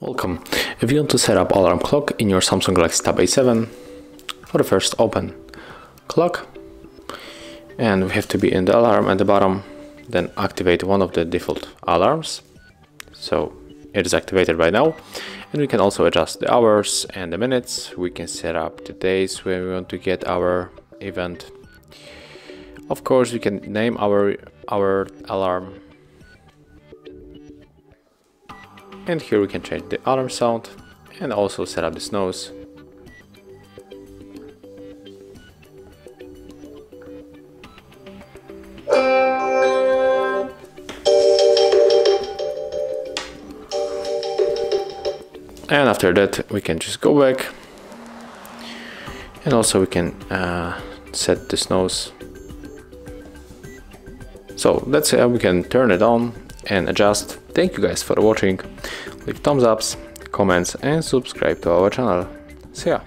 Welcome. If you want to set up alarm clock in your Samsung Galaxy Tab A7, for the first open. Clock. And we have to be in the alarm at the bottom. Then activate one of the default alarms. So it is activated right now. And we can also adjust the hours and the minutes. We can set up the days when we want to get our event of course we can name our our alarm. And here we can change the alarm sound and also set up the snooze and after that we can just go back. And also we can uh, set the snooze so that's how we can turn it on and adjust. Thank you guys for watching. Leave thumbs ups comments and subscribe to our channel. See ya